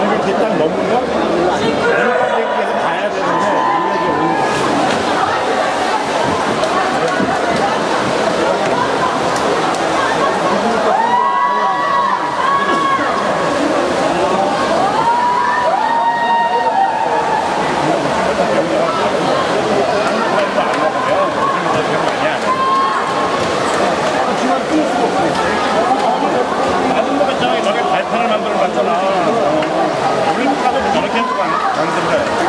정규 뒤딱 넘는 네.